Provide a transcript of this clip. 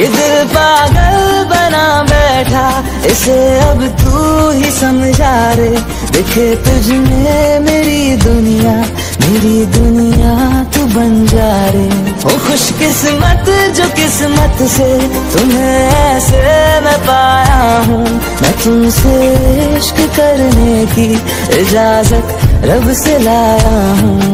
ये दिल पागल बना बैठा, इसे अब तू ही समझा रे। देखे तुझमें मेरी दुनिया मेरी दुनिया तू बन जा रे। ओ खुश किस्मत जो किस्मत से तुम्हें ऐसे मैं पाया हूँ। मैं तुमसे इश्क करने की इजाज़त रब से लाया हूँ।